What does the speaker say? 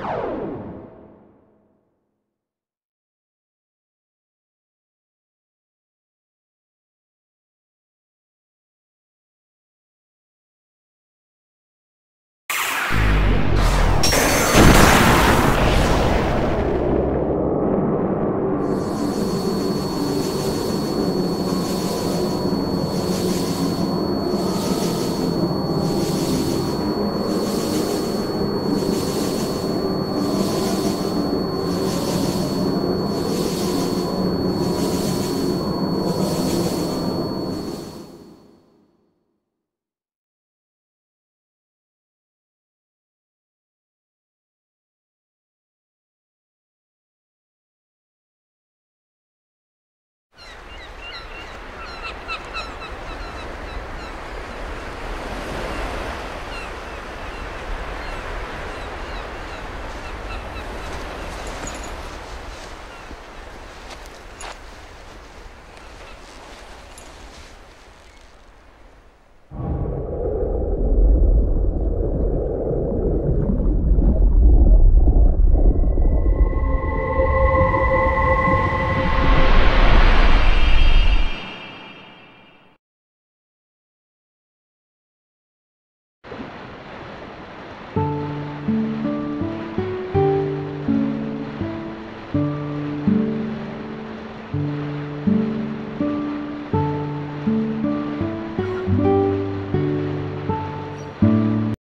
Oh!